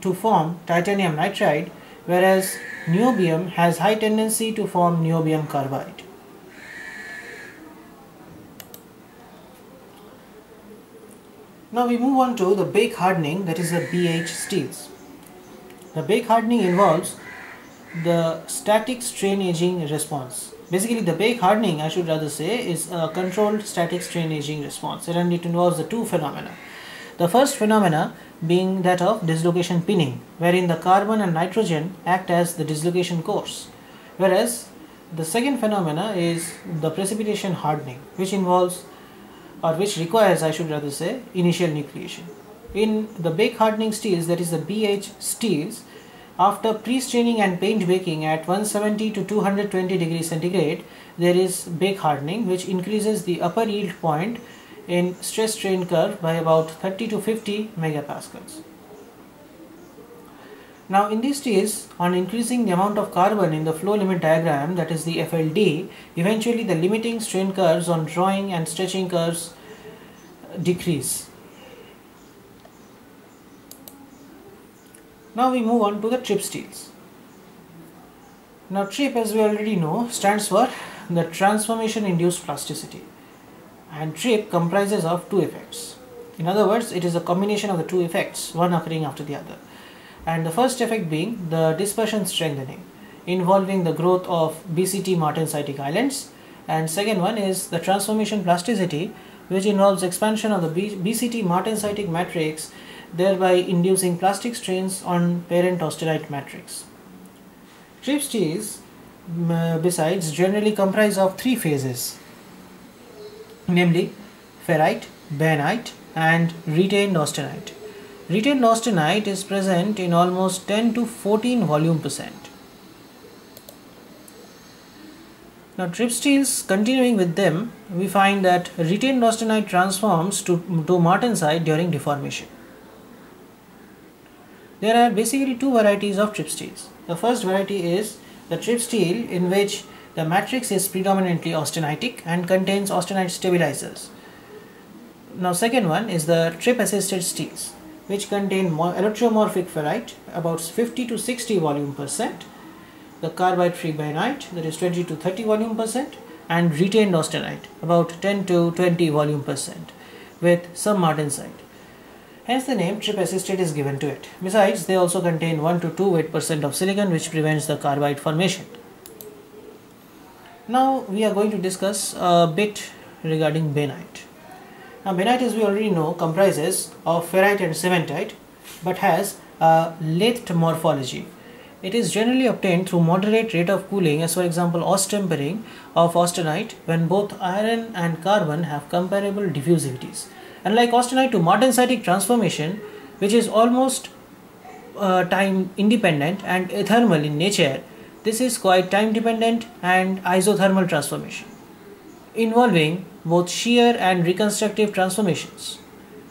to form titanium nitride whereas niobium has high tendency to form niobium carbide. Now we move on to the bake hardening that is the BH steels. The bake hardening involves the static strain aging response. Basically the bake hardening I should rather say is a controlled static strain aging response and it involves the two phenomena. The first phenomena being that of dislocation pinning wherein the carbon and nitrogen act as the dislocation cores whereas the second phenomena is the precipitation hardening which involves or which requires I should rather say initial nucleation. In the bake hardening steels that is the BH steels after pre-straining and paint baking at 170 to 220 degrees centigrade there is bake hardening which increases the upper yield point in stress strain curve by about 30 to 50 megapascals. Now in these steels, on increasing the amount of carbon in the flow limit diagram that is the FLD, eventually the limiting strain curves on drawing and stretching curves decrease. Now we move on to the trip steels. Now trip as we already know stands for the transformation induced plasticity and trip comprises of two effects. In other words, it is a combination of the two effects, one occurring after the other. And the first effect being the dispersion strengthening, involving the growth of BCT martensitic islands. And second one is the transformation plasticity, which involves expansion of the BCT martensitic matrix, thereby inducing plastic strains on parent austenite matrix. Trip steels, uh, besides, generally comprise of three phases namely ferrite, bainite and retained austenite. Retained austenite is present in almost 10 to 14 volume percent. Now trip steels continuing with them we find that retained austenite transforms to, to martensite during deformation. There are basically two varieties of trip steels. The first variety is the trip steel in which the matrix is predominantly austenitic and contains austenite stabilizers. Now second one is the trip assisted steels which contain allotriomorphic ferrite about 50 to 60 volume percent, the carbide free bainite that is 20 to 30 volume percent and retained austenite about 10 to 20 volume percent with some martensite. Hence the name trip assisted is given to it. Besides they also contain 1 to 2 weight percent of silicon which prevents the carbide formation. Now we are going to discuss a bit regarding bainite. Now bainite as we already know comprises of ferrite and cementite but has a lathed morphology. It is generally obtained through moderate rate of cooling as for example austempering of austenite when both iron and carbon have comparable diffusivities. Unlike austenite to martensitic transformation which is almost uh, time independent and athermal in nature this is quite time dependent and isothermal transformation involving both shear and reconstructive transformations.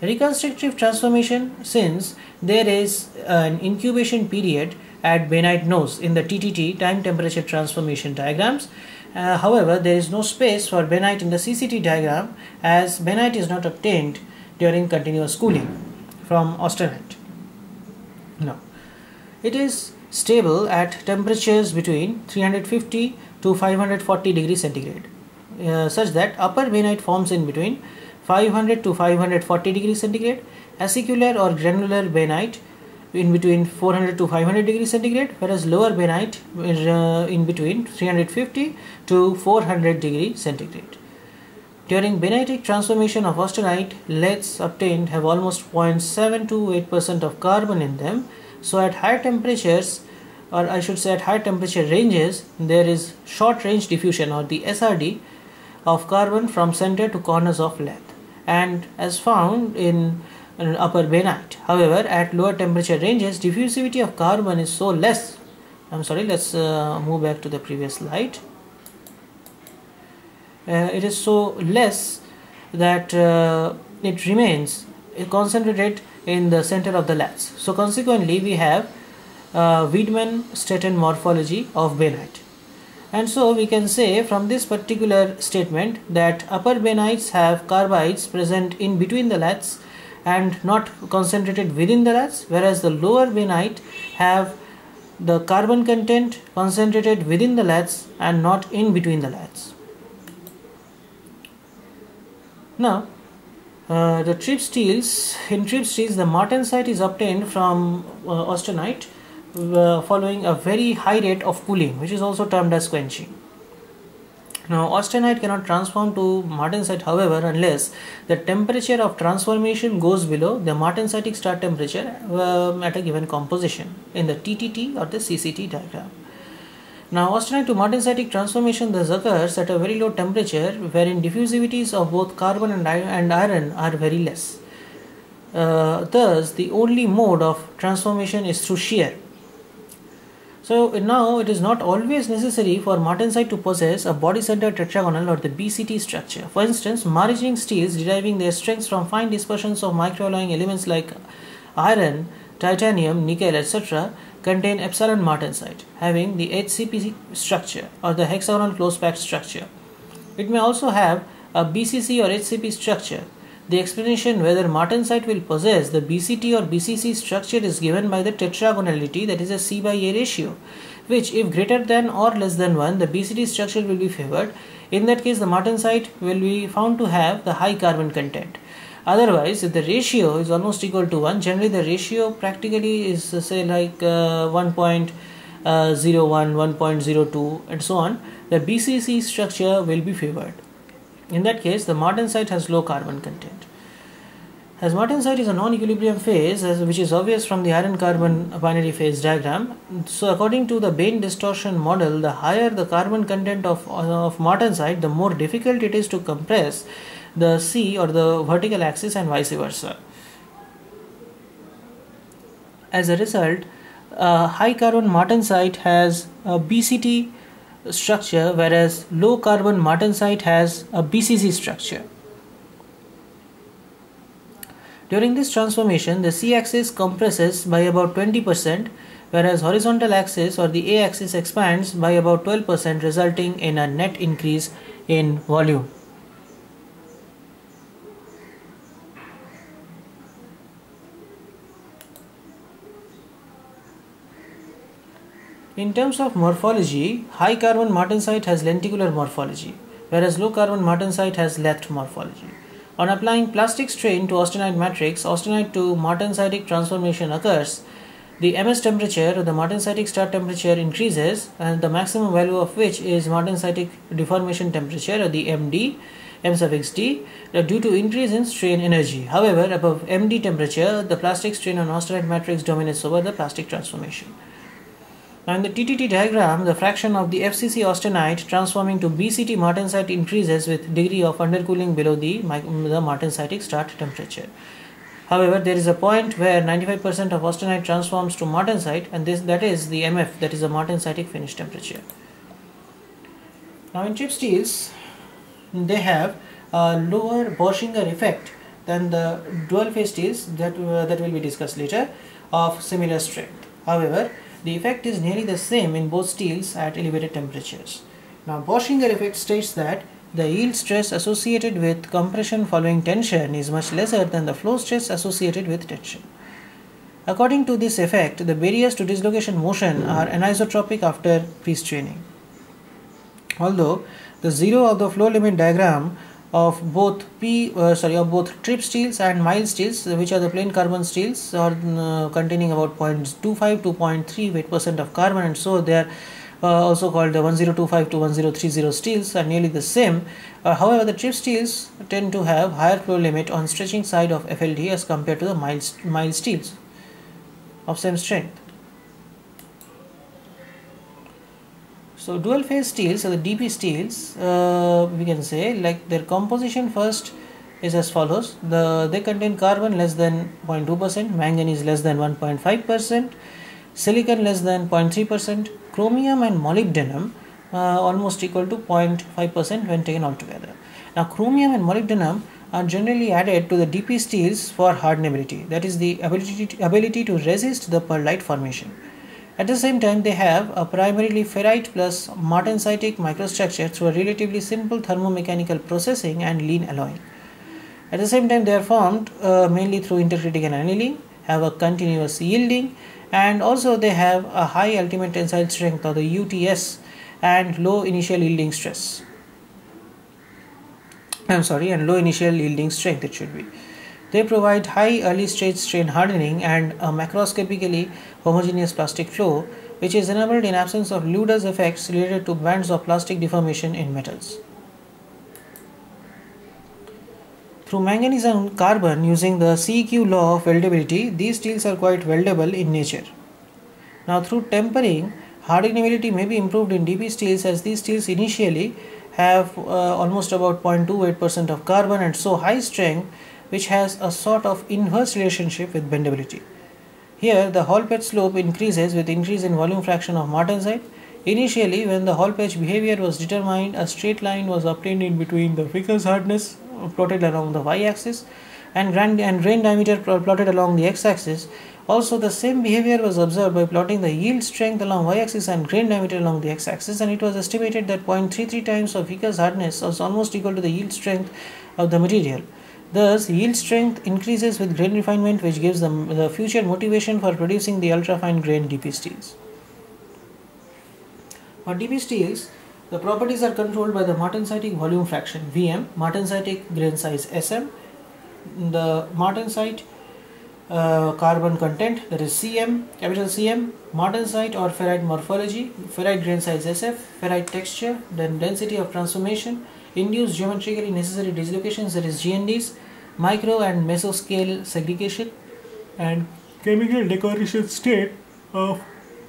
Reconstructive transformation since there is an incubation period at bainite nose in the TTT time temperature transformation diagrams. Uh, however, there is no space for bainite in the CCT diagram as bainite is not obtained during continuous cooling from austenite. Now, it is stable at temperatures between 350 to 540 degrees centigrade. Uh, such that upper bainite forms in between 500 to 540 degrees centigrade. Acicular or granular bainite in between 400 to 500 degrees centigrade whereas lower bainite uh, in between 350 to 400 degree centigrade. During bainitic transformation of austenite leads obtained have almost 0.7 to 8 percent of carbon in them so at higher temperatures or I should say at high temperature ranges there is short range diffusion or the SRD of carbon from center to corners of lathe and as found in upper bainite. However, at lower temperature ranges, diffusivity of carbon is so less. I'm sorry, let's uh, move back to the previous slide. Uh, it is so less that uh, it remains concentrated in the center of the lathes. So consequently, we have uh, Widmanstätten morphology of bainite. And so we can say from this particular statement that upper bainites have carbides present in between the lathes and not concentrated within the laths whereas the lower bainite have the carbon content concentrated within the laths and not in between the laths. Now uh, the trip steels, in trip steels the martensite is obtained from uh, austenite uh, following a very high rate of cooling which is also termed as quenching. Now austenite cannot transform to martensite however unless the temperature of transformation goes below the martensitic start temperature um, at a given composition in the TTT or the CCT diagram. Now austenite to martensitic transformation thus occurs at a very low temperature wherein diffusivities of both carbon and, and iron are very less. Uh, thus the only mode of transformation is through shear so now it is not always necessary for martensite to possess a body-centered tetragonal or the BCT structure. For instance, maraging steels deriving their strengths from fine dispersions of microalloying elements like iron, titanium, nickel, etc. contain epsilon martensite having the HCP structure or the hexagonal close packed structure. It may also have a BCC or HCP structure the explanation whether martensite will possess the BCT or BCC structure is given by the tetragonality that is a C by A ratio which if greater than or less than 1 the BCT structure will be favored. In that case the martensite will be found to have the high carbon content. Otherwise if the ratio is almost equal to 1 generally the ratio practically is uh, say like uh, 1.01, uh, 1.02 and so on the BCC structure will be favored. In that case, the martensite has low carbon content. As martensite is a non-equilibrium phase, which is obvious from the iron-carbon binary phase diagram, so according to the Bain distortion model, the higher the carbon content of, of martensite, the more difficult it is to compress the C or the vertical axis and vice versa. As a result, uh, high carbon martensite has a BCT structure whereas low carbon martensite has a BCC structure. During this transformation, the C-axis compresses by about 20% whereas horizontal axis or the A-axis expands by about 12% resulting in a net increase in volume. In terms of morphology, high carbon martensite has lenticular morphology, whereas low carbon martensite has lathed morphology. On applying plastic strain to austenite matrix, austenite to martensitic transformation occurs. The MS temperature or the martensitic start temperature increases and the maximum value of which is martensitic deformation temperature or the MD m suffix d uh, due to increase in strain energy. However, above MD temperature, the plastic strain on austenite matrix dominates over the plastic transformation. Now in the TTT diagram, the fraction of the FCC austenite transforming to BCT martensite increases with degree of undercooling below the, the martensitic start temperature. However, there is a point where 95% of austenite transforms to martensite and this that is the MF that is the martensitic finish temperature. Now in trip steels, they have a lower Bauschinger effect than the dual phase steels that, uh, that will be discussed later of similar strength. However, the effect is nearly the same in both steels at elevated temperatures. Now Bauschinger effect states that the yield stress associated with compression following tension is much lesser than the flow stress associated with tension. According to this effect, the barriers to dislocation motion are anisotropic after pre-straining. Although the zero of the flow limit diagram of both P uh, sorry of both trip steels and mild steels which are the plain carbon steels are uh, containing about 0.25 to 0.3 weight percent of carbon. And so they are uh, also called the 1025 to 1030 steels are nearly the same. Uh, however the trip steels tend to have higher flow limit on stretching side of FLD as compared to the mild, mild steels of same strength So dual phase steels, so the DP steels, uh, we can say like their composition first is as follows. The they contain carbon less than 0.2%, manganese less than 1.5%, silicon less than 0.3%, chromium and molybdenum uh, almost equal to 0.5% when taken all together. Now chromium and molybdenum are generally added to the DP steels for hardenability, that is the ability to, ability to resist the pearlite formation. At the same time, they have a primarily ferrite plus martensitic microstructure through a relatively simple thermomechanical processing and lean alloying. At the same time, they are formed uh, mainly through intercritical annealing, have a continuous yielding, and also they have a high ultimate tensile strength or the UTS and low initial yielding stress. I'm sorry, and low initial yielding strength it should be. They provide high early stage strain hardening and a macroscopically homogeneous plastic flow, which is enabled in absence of Luder's effects related to bands of plastic deformation in metals. Through manganese and carbon using the CEQ law of weldability, these steels are quite weldable in nature. Now through tempering, hardenability may be improved in DP steels as these steels initially have uh, almost about 0.28% of carbon and so high strength which has a sort of inverse relationship with bendability. Here the Hall-Petch slope increases with increase in volume fraction of martensite. Initially when the Hall-Petch behavior was determined a straight line was obtained in between the Vickers hardness plotted along the y-axis and and grain diameter plotted along the x-axis. Also, the same behavior was observed by plotting the yield strength along y-axis and grain diameter along the x-axis and it was estimated that 0.33 times of Vickers hardness was almost equal to the yield strength of the material. Thus, yield strength increases with grain refinement which gives them the future motivation for producing the ultra-fine grain DP steels. For DP steels, the properties are controlled by the martensitic volume fraction Vm, martensitic grain size Sm, the martensite uh, carbon content that is Cm, capital Cm, martensite or ferrite morphology, ferrite grain size Sf, ferrite texture, then density of transformation, induced geometrically necessary dislocations that is GNDs, micro and mesoscale segregation, and chemical decoration state of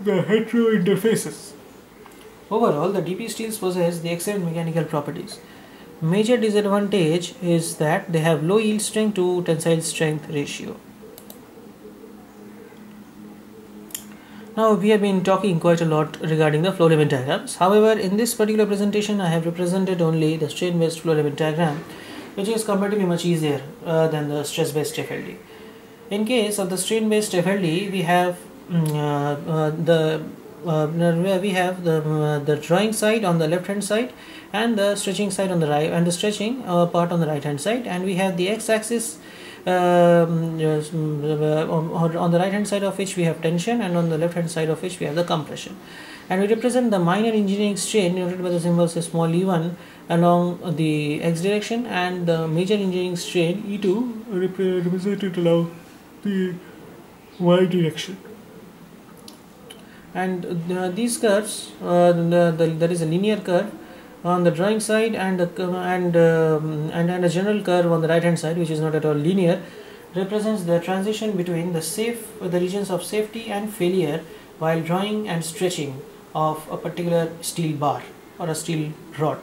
the hetero interfaces. Overall, the DP steels possess the excellent mechanical properties. Major disadvantage is that they have low yield strength to tensile strength ratio. Now we have been talking quite a lot regarding the flow limit diagrams. However, in this particular presentation, I have represented only the strain-based flow limit diagram, which is comparatively much easier uh, than the stress-based FLD. In case of the strain-based FLD, we have mm, uh, uh, the uh, we have the uh, the drawing side on the left hand side and the stretching side on the right and the stretching uh, part on the right hand side and we have the x-axis uh, on the right hand side of which we have tension and on the left hand side of which we have the compression. And we represent the minor engineering strain denoted by the symbols small e1 along the x direction and the major engineering strain e2 represented along the y direction. And uh, these curves uh, the, the, there is a linear curve on the drawing side and and, um, and and a general curve on the right hand side which is not at all linear represents the transition between the safe the regions of safety and failure while drawing and stretching of a particular steel bar or a steel rod.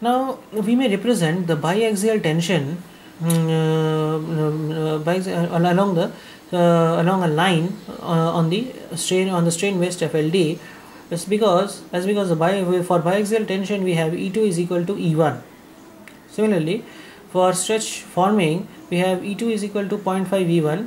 Now we may represent the biaxial tension um, uh, uh, along the uh, along a line uh, on the strain on the strain based FLD it's because as because bi for biaxial tension we have E2 is equal to E1 similarly for stretch forming we have E2 is equal to 0.5 E1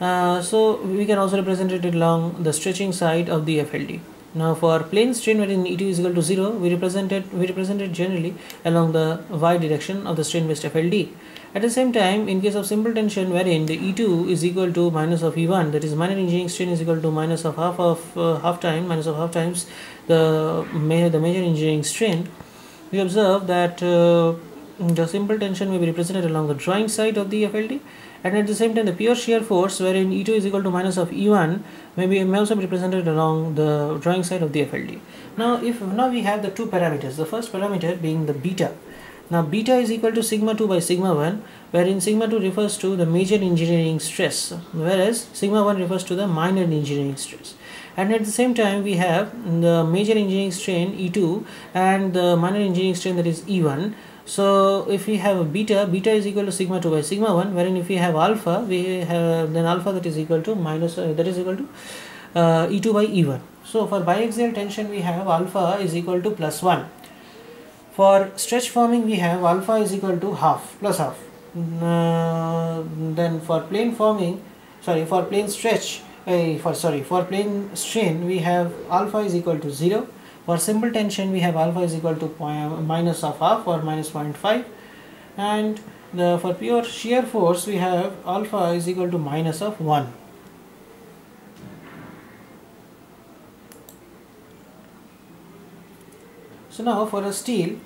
uh, so we can also represent it along the stretching side of the FLD now for plane strain wherein E2 is equal to 0 we represented we represented generally along the y direction of the strain based FLD at the same time, in case of simple tension wherein the E2 is equal to minus of E1, that is minor engineering strain is equal to minus of half of uh, half time, minus of half times the, the major engineering strain, we observe that uh, the simple tension may be represented along the drawing side of the FLD and at the same time the pure shear force wherein E2 is equal to minus of E1 may, be, may also be represented along the drawing side of the FLD. Now if now we have the two parameters, the first parameter being the beta now beta is equal to sigma 2 by sigma 1 wherein sigma 2 refers to the major engineering stress whereas sigma 1 refers to the minor engineering stress. And at the same time we have the major engineering strain E2 and the minor engineering strain that is E1 so if we have beta beta is equal to sigma 2 by sigma 1 wherein if we have alpha we have then alpha that is equal to minus uh, that is equal to uh, E2 by E1 so for biaxial tension we have alpha is equal to plus 1 for stretch forming we have alpha is equal to half plus half. Uh, then for plane forming, sorry for plane stretch, uh, for sorry for plane strain we have alpha is equal to 0 For simple tension we have alpha is equal to point, minus of half or minus 0.5 and the for pure shear force we have alpha is equal to minus of 1. So now for a steel,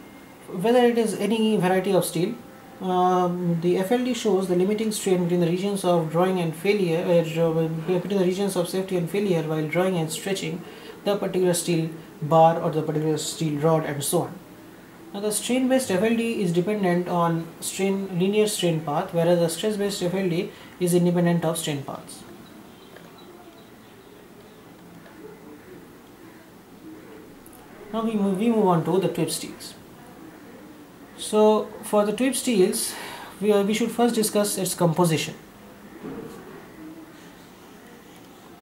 whether it is any variety of steel, um, the FLD shows the limiting strain between the regions of drawing and failure, uh, between the regions of safety and failure while drawing and stretching the particular steel bar or the particular steel rod and so on. Now the strain based FLD is dependent on strain linear strain path whereas the stress based FLD is independent of strain paths. Now we move, we move on to the TWIP steels. So for the TWIP steels, we, uh, we should first discuss its composition.